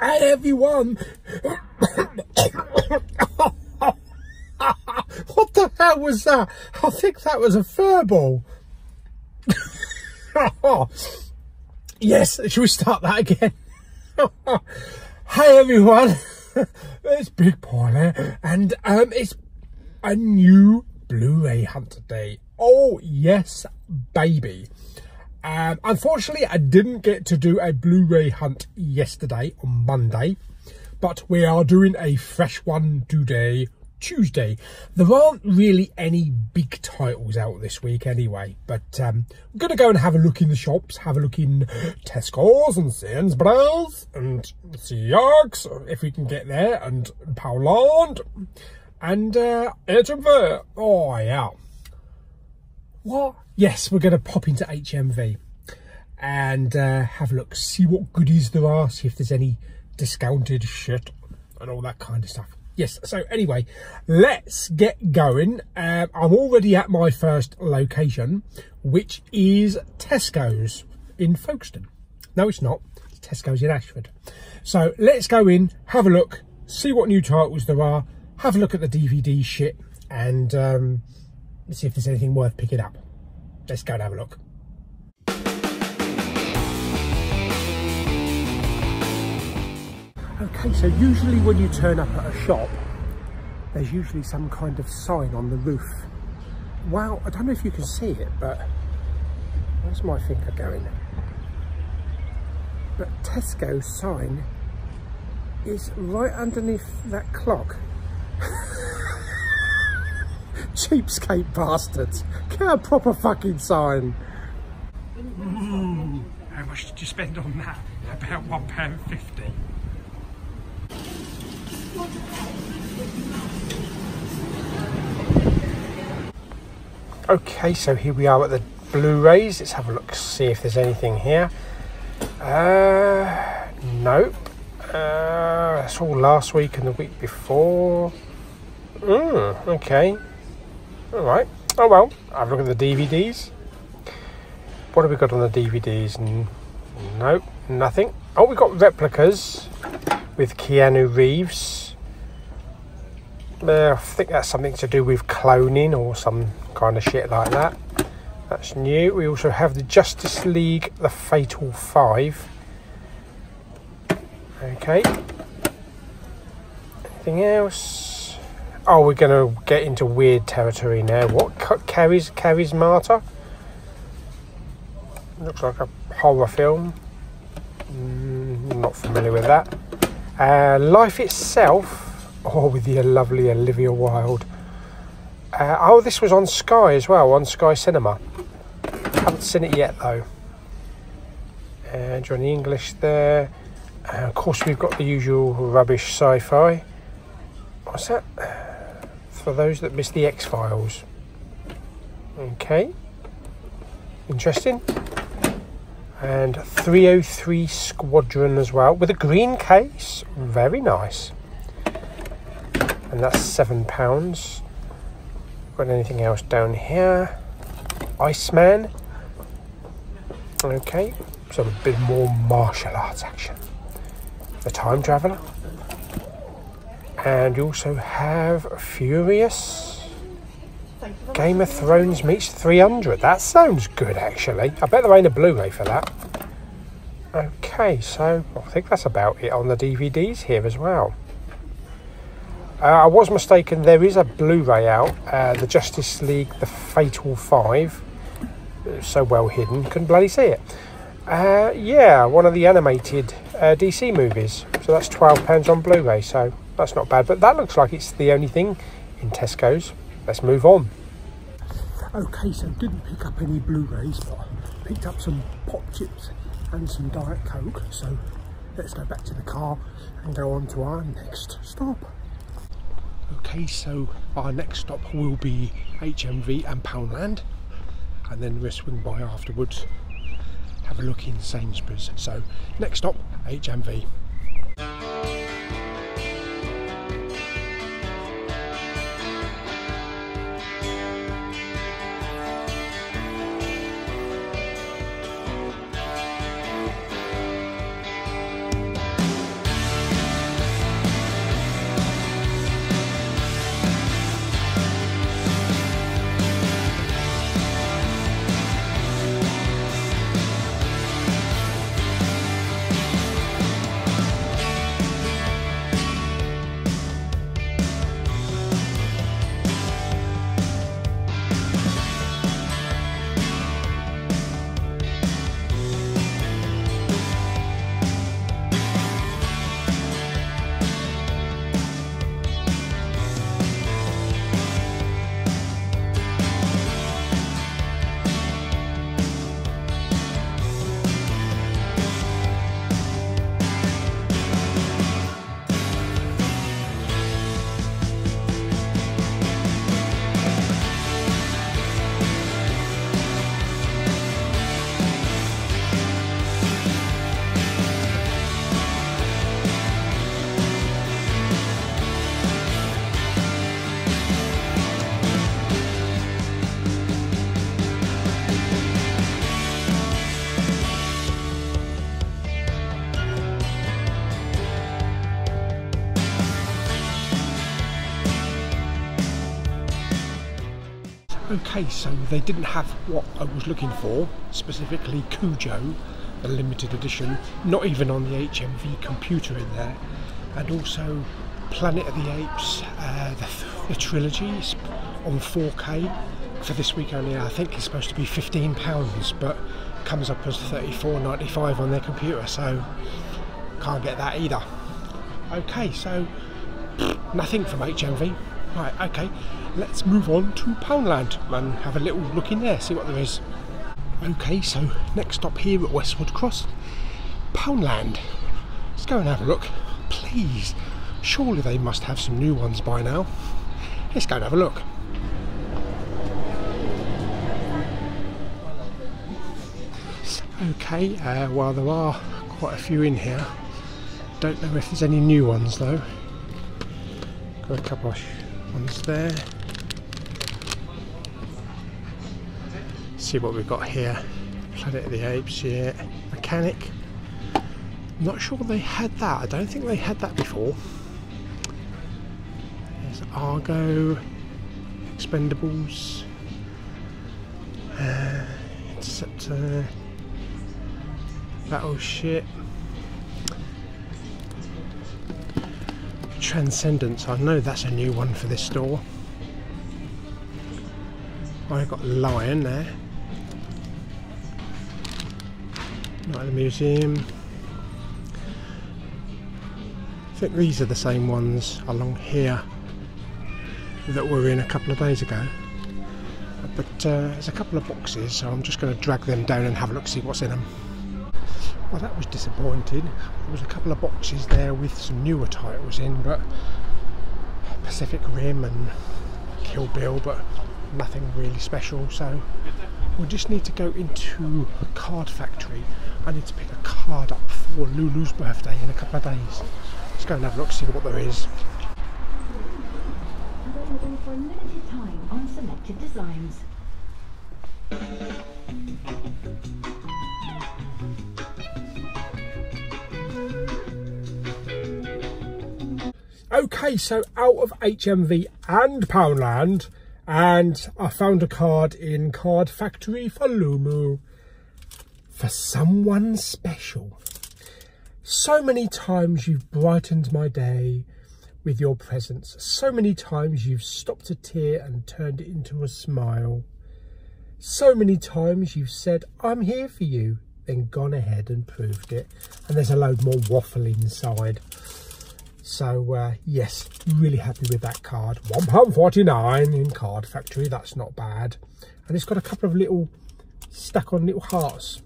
Hey everyone! what the hell was that? I think that was a furball. yes, should we start that again? hey everyone, it's Big Pauly and um, it's a new Blu-ray hunt today. Oh yes, baby. Um, unfortunately, I didn't get to do a Blu-ray hunt yesterday on Monday, but we are doing a fresh one today, Tuesday. There aren't really any big titles out this week anyway, but um, we're going to go and have a look in the shops, have a look in Tesco's and Sainsbury's and Seahawks, if we can get there, and Poundland and uh, HMV. Oh, yeah. What? Yes, we're going to pop into HMV and uh, have a look, see what goodies there are, see if there's any discounted shit and all that kind of stuff. Yes, so anyway, let's get going. Um, I'm already at my first location, which is Tesco's in Folkestone. No, it's not. It's Tesco's in Ashford. So let's go in, have a look, see what new titles there are, have a look at the DVD shit, and um, see if there's anything worth picking up. Let's go and have a look. Okay, so usually when you turn up at a shop, there's usually some kind of sign on the roof. Wow, I don't know if you can see it, but where's my finger going? But Tesco's sign is right underneath that clock. Cheapskate bastards. Get a proper fucking sign. Ooh, how much did you spend on that? About one pound fifty. Okay, so here we are at the Blu-rays. Let's have a look, see if there's anything here. Uh, nope. Uh, that's all last week and the week before. Mm, okay. All right. Oh well. Have a look at the DVDs. What have we got on the DVDs? Nope, nothing. Oh, we got replicas with Keanu Reeves. Uh, I think that's something to do with cloning or some kind of shit like that. That's new. We also have the Justice League, the Fatal Five. Okay. Anything else? Oh, we're going to get into weird territory now. What carries carries Marta? Looks like a horror film. Mm, not familiar with that. Uh, Life itself. Oh, with the lovely Olivia Wilde. Uh, oh, this was on Sky as well, on Sky Cinema. Haven't seen it yet though. And uh, Johnny English there. And of course, we've got the usual rubbish sci fi. What's that? For those that missed the X Files. Okay. Interesting. And 303 Squadron as well, with a green case. Very nice. And that's £7. Got anything else down here? Iceman. Okay, so a bit more martial arts action the Time Traveller. And you also have Furious. Game of Thrones meets 300. That sounds good, actually. I bet there ain't a Blu-ray for that. Okay, so I think that's about it on the DVDs here as well. Uh, I was mistaken, there is a Blu-ray out, uh, the Justice League The Fatal Five. So well hidden, couldn't bloody see it. Uh, yeah, one of the animated uh, DC movies. So that's £12 on Blu ray, so that's not bad. But that looks like it's the only thing in Tesco's. Let's move on. Okay, so didn't pick up any Blu rays, but picked up some pop chips and some Diet Coke. So let's go back to the car and go on to our next stop. Okay, so our next stop will be HMV and Poundland, and then we'll swing by afterwards have a look in Sainsbury's. So next stop, HMV. Okay, so they didn't have what I was looking for, specifically Cujo, the limited edition, not even on the HMV computer in there, and also Planet of the Apes, uh, the, the trilogies on 4K for this week only. I think it's supposed to be £15, but comes up as 34.95 on their computer, so can't get that either. Okay, so nothing from HMV. Right, okay, let's move on to Poundland and have a little look in there, see what there is. Okay, so next stop here at Westwood Cross, Poundland. Let's go and have a look. Please, surely they must have some new ones by now. Let's go and have a look. Okay, uh, well there are quite a few in here. Don't know if there's any new ones though. Got a couple of ones there. See what we've got here. Planet of the Apes, yeah. Mechanic. Not sure they had that. I don't think they had that before. There's Argo, Expendables, uh, Interceptor, Battleship, Transcendence. I know that's a new one for this store. I've got Lion there. Not at the museum. I think these are the same ones along here that were in a couple of days ago. But uh, there's a couple of boxes, so I'm just going to drag them down and have a look, see what's in them. Well, that was disappointing. There was a couple of boxes there with some newer titles in, but Pacific Rim and Kill Bill, but nothing really special. So we just need to go into a card factory. I need to pick a card up for Lulu's birthday in a couple of days. Let's go and have a look, see what there is. Available for a limited time on selected designs. Okay, so out of HMV and Poundland, and I found a card in Card Factory for Lulu for someone special. So many times you've brightened my day with your presence. So many times you've stopped a tear and turned it into a smile. So many times you've said, I'm here for you, then gone ahead and proved it. And there's a load more waffle inside. So uh, yes, really happy with that card. £1.49 in Card Factory, that's not bad. And it's got a couple of little stuck on little hearts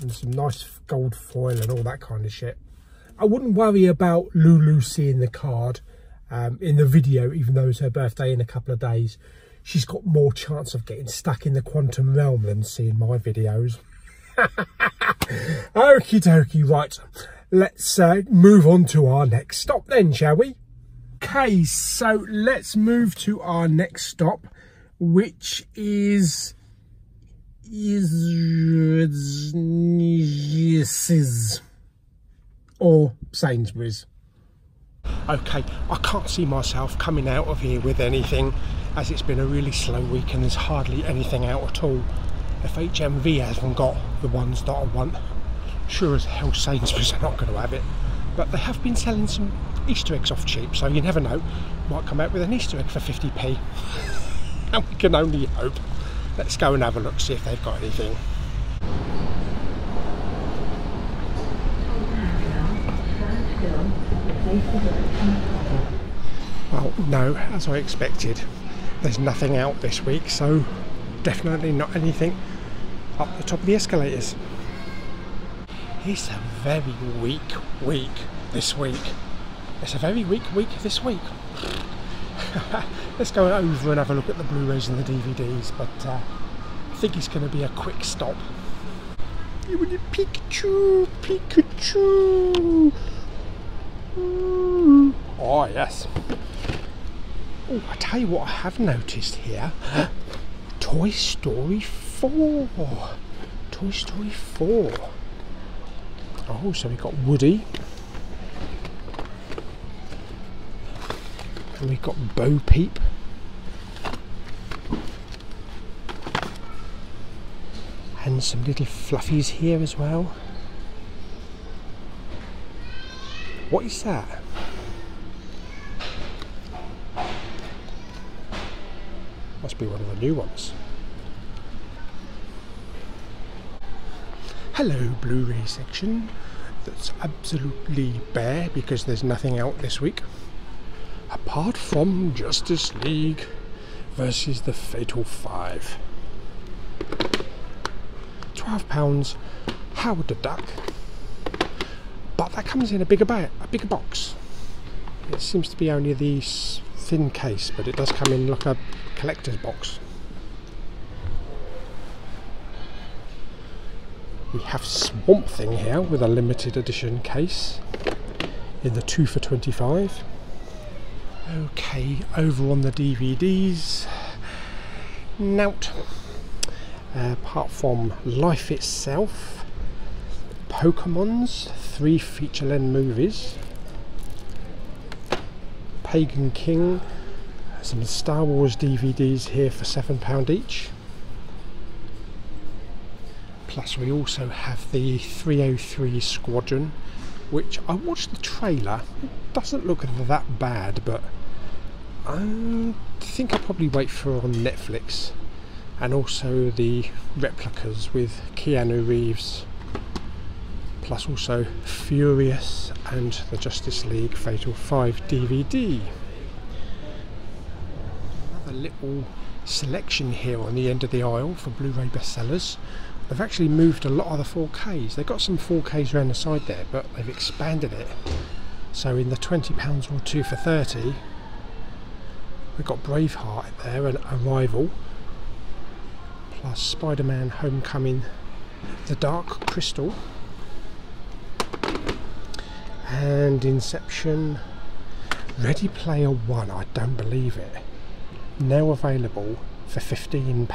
and some nice gold foil and all that kind of shit. I wouldn't worry about Lulu seeing the card um, in the video, even though it's her birthday in a couple of days. She's got more chance of getting stuck in the quantum realm than seeing my videos. Okie dokie, right let's uh, move on to our next stop then, shall we? Okay, so let's move to our next stop, which is is or Sainsbury's. Okay, I can't see myself coming out of here with anything as it's been a really slow week and there's hardly anything out at all. If HMV hasn't got the ones that I want, sure as hell Sainsbury's are not going to have it. But they have been selling some Easter eggs off cheap, so you never know. Might come out with an Easter egg for 50p. and we can only hope. Let's go and have a look, see if they've got anything. Well, no, as I expected, there's nothing out this week, so definitely not anything up the top of the escalators. It's a very weak week this week. It's a very weak week this week. Let's go over and have a look at the Blu-rays and the DVDs, but uh, I think it's going to be a quick stop. You want a Pikachu, Pikachu. Mm. Oh yes. Oh, I tell you what, I have noticed here. Toy Story 4. Toy Story 4. Oh, so we've got Woody. And we've got Bo Peep. And some little fluffies here as well. What is that? Must be one of the new ones. Hello, Blu-ray section. That's absolutely bare because there's nothing out this week. Apart from Justice League versus the Fatal Five. £12, Howard the Duck. But that comes in a bigger bag, a bigger box. It seems to be only the thin case, but it does come in like a collector's box. We have Swamp Thing here with a limited edition case in the 2 for 25. Okay, over on the DVDs, nout. Uh, apart from Life itself, Pokemon's three feature length movies, Pagan King, some Star Wars DVDs here for £7 each. Plus, we also have the 303 Squadron, which I watched the trailer. It doesn't look that bad, but I think I'll probably wait for on Netflix. And also the replicas with Keanu Reeves, plus also Furious and the Justice League Fatal 5 DVD. Another little selection here on the end of the aisle for Blu-ray bestsellers. They've actually moved a lot of the 4Ks. They've got some 4Ks around the side there, but they've expanded it. So in the £20 or 2 for 30 we've got Braveheart there and Arrival plus Spider-Man Homecoming The Dark Crystal and Inception Ready Player One I don't believe it now available for 15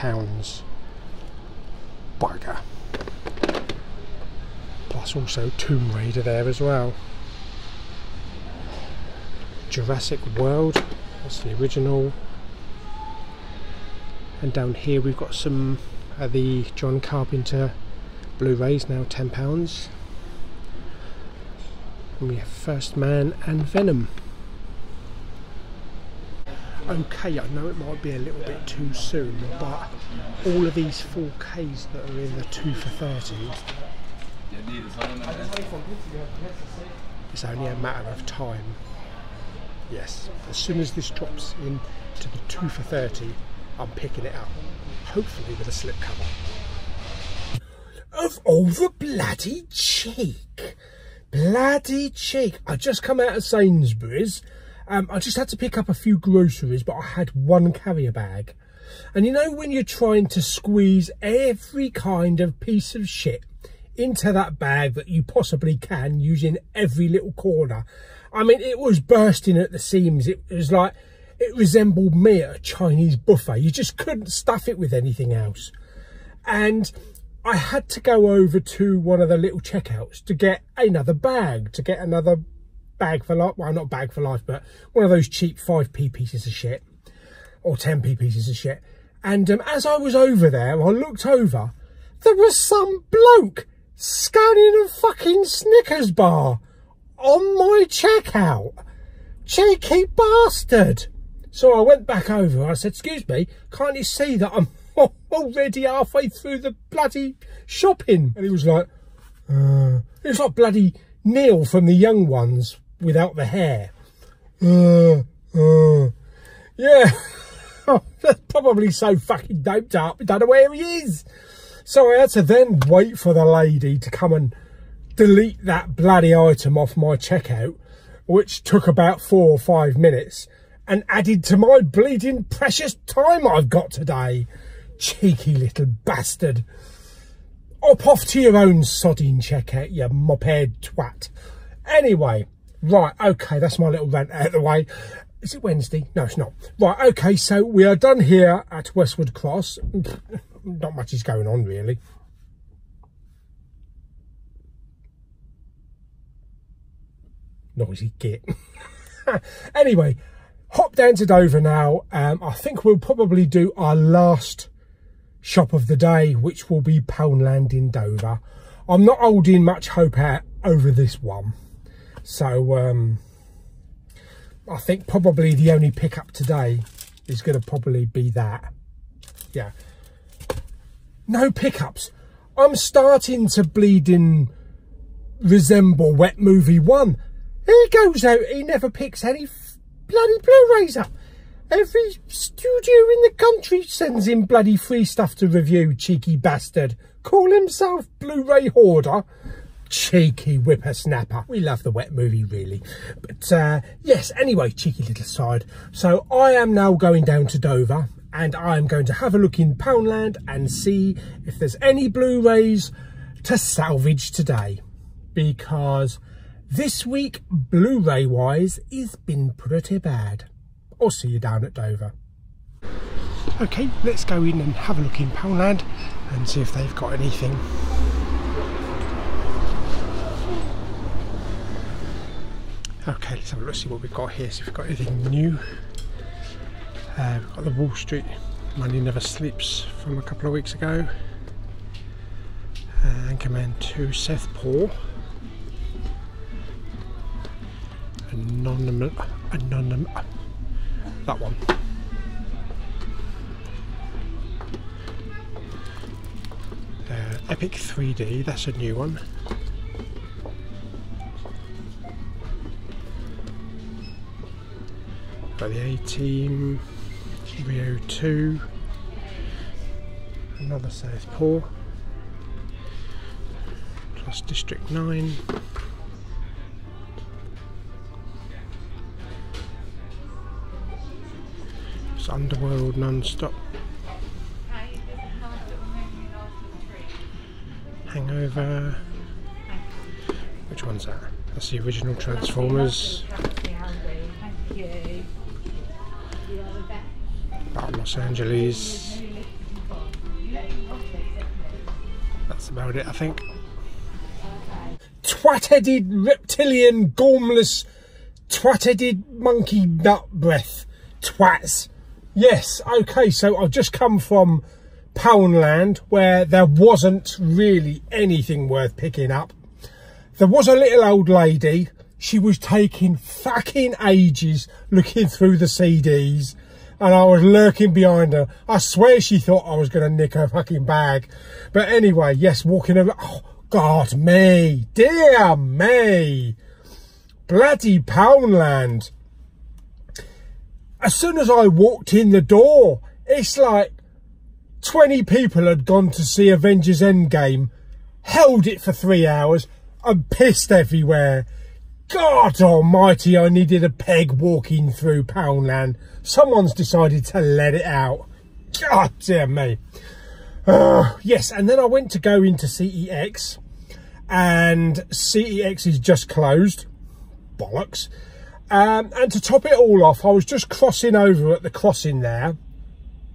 plus also Tomb Raider there as well. Jurassic World that's the original. And down here we've got some of the John Carpenter Blu-rays now £10 and we have First Man and Venom okay I know it might be a little bit too soon but all of these 4Ks that are in the 2 for 30 it's only a matter of time Yes, as soon as this drops into the 2 for 30, I'm picking it up. Hopefully with a slip cover. Of all the bloody cheek. Bloody cheek. I just come out of Sainsbury's. Um, I just had to pick up a few groceries, but I had one carrier bag. And you know when you're trying to squeeze every kind of piece of shit into that bag that you possibly can using every little corner I mean, it was bursting at the seams. It was like, it resembled me at a Chinese buffet. You just couldn't stuff it with anything else. And I had to go over to one of the little checkouts to get another bag, to get another bag for life. Well, not bag for life, but one of those cheap 5p pieces of shit or 10p pieces of shit. And um, as I was over there, I looked over, there was some bloke scanning a fucking Snickers bar on my checkout. Cheeky bastard. So I went back over. I said, excuse me, can't you see that I'm already halfway through the bloody shopping? And he was like, uh, it was like bloody Neil from the young ones without the hair. Uh, uh, yeah. That's probably so fucking doped up. I don't know where he is. So I had to then wait for the lady to come and delete that bloody item off my checkout, which took about four or five minutes, and added to my bleeding precious time I've got today. Cheeky little bastard. Up off to your own sodding checkout, you moped twat. Anyway, right, okay, that's my little rant out of the way. Is it Wednesday? No, it's not. Right, okay, so we are done here at Westwood Cross. Not much is going on, really. noisy git. anyway, hop down to Dover now. Um, I think we'll probably do our last shop of the day, which will be Poundland in Dover. I'm not holding much hope out over this one. So um, I think probably the only pickup today is going to probably be that. Yeah. No pickups. I'm starting to bleed in resemble Wet Movie 1. He goes out, he never picks any bloody Blu-rays up. Every studio in the country sends him bloody free stuff to review, cheeky bastard. Call himself Blu-ray hoarder. Cheeky whippersnapper. We love the wet movie, really. But, uh, yes, anyway, cheeky little side. So I am now going down to Dover and I'm going to have a look in Poundland and see if there's any Blu-rays to salvage today. Because this week, Blu-ray wise, has been pretty bad. I'll see you down at Dover. Okay, let's go in and have a look in Poundland and see if they've got anything. Okay, let's have a look, see what we've got here, see if we've got anything new. Uh, we've got the Wall Street Money Never Sleeps from a couple of weeks ago. Uh, Anchorman 2 Southpaw. Anonymous, anonymous, that one. Uh, Epic 3D, that's a new one. Got the A-Team, Rio 2, another Southpaw, plus District 9. It's Underworld non-stop. Hangover. Which one's that? That's the original Transformers. Los Angeles. That's about it, I think. Twat-headed reptilian gormless twat-headed monkey nut breath twats. Yes, okay, so I've just come from Poundland where there wasn't really anything worth picking up. There was a little old lady. She was taking fucking ages looking through the CDs and I was lurking behind her. I swear she thought I was going to nick her fucking bag. But anyway, yes, walking over. Oh, God, me. Dear me. Bloody Poundland as soon as I walked in the door, it's like 20 people had gone to see Avengers Endgame, held it for three hours, and pissed everywhere. God almighty, I needed a peg walking through Poundland. Someone's decided to let it out. God dear me. Uh, yes, and then I went to go into CEX, and CEX is just closed. Bollocks. Um, and to top it all off, I was just crossing over at the crossing there.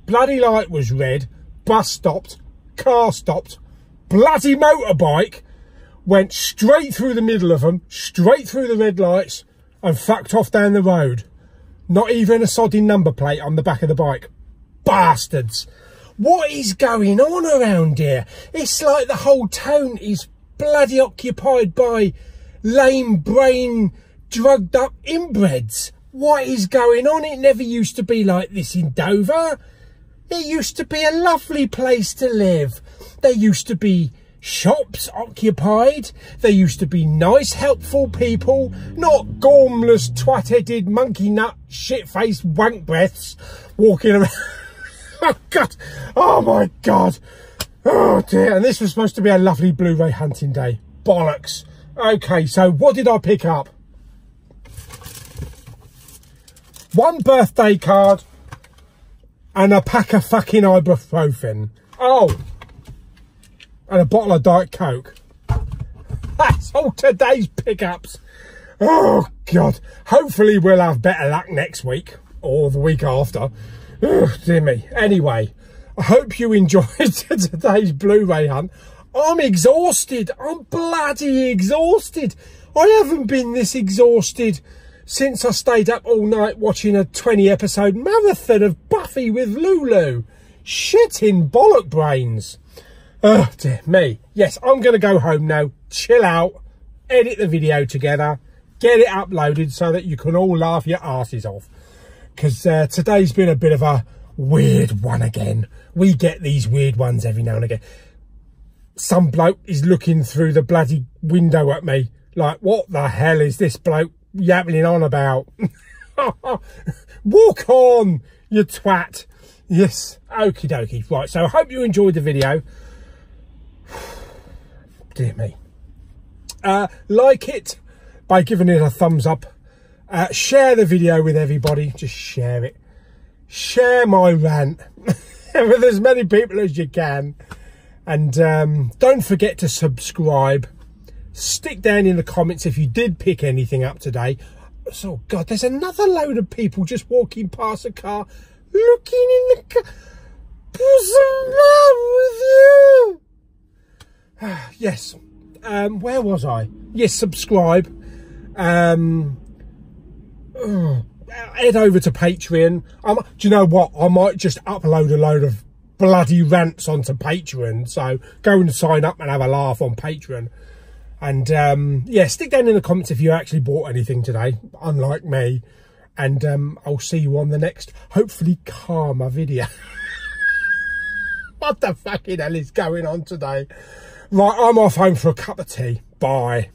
Bloody light was red. Bus stopped. Car stopped. Bloody motorbike went straight through the middle of them, straight through the red lights, and fucked off down the road. Not even a sodding number plate on the back of the bike. Bastards. What is going on around here? It's like the whole town is bloody occupied by lame brain drugged up inbreds. What is going on? It never used to be like this in Dover. It used to be a lovely place to live. There used to be shops occupied. There used to be nice, helpful people, not gormless, twat-headed, monkey nut, shit-faced wank breaths walking around. oh, God. Oh, my God. Oh, dear. And this was supposed to be a lovely Blu-ray hunting day. Bollocks. Okay, so what did I pick up? one birthday card and a pack of fucking ibuprofen. Oh, and a bottle of Diet Coke. That's all today's pickups. Oh, God. Hopefully we'll have better luck next week or the week after. Oh, dear me. Anyway, I hope you enjoyed today's Blu-ray hunt. I'm exhausted. I'm bloody exhausted. I haven't been this exhausted since I stayed up all night watching a 20 episode marathon of Buffy with Lulu. Shitting bollock brains. Oh dear me. Yes, I'm going to go home now, chill out, edit the video together, get it uploaded so that you can all laugh your asses off. Because uh, today's been a bit of a weird one again. We get these weird ones every now and again. Some bloke is looking through the bloody window at me. Like, what the hell is this bloke yabbling on about? Walk on, you twat. Yes, okie dokie. Right, so I hope you enjoyed the video. Dear me. Uh, like it by giving it a thumbs up. Uh, share the video with everybody. Just share it. Share my rant with as many people as you can. And um, don't forget to subscribe. Stick down in the comments if you did pick anything up today. So, God, there's another load of people just walking past the car, looking in the car. What's the with you? yes. Um, where was I? Yes, subscribe. Um, head over to Patreon. Um, do you know what? I might just upload a load of bloody rants onto Patreon. So go and sign up and have a laugh on Patreon. And um, yeah, stick down in the comments if you actually bought anything today, unlike me. And um, I'll see you on the next, hopefully calmer video. what the fucking hell is going on today? Right, I'm off home for a cup of tea. Bye.